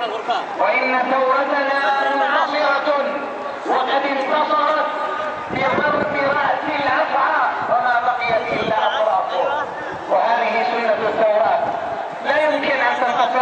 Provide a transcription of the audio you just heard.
وإن ثورتنا منتصرة وقد انتصرت بضرب رأس الأفعى وما بقيت إلا أطرافه وهذه سنة الثورات. لا يمكن أن تنتصر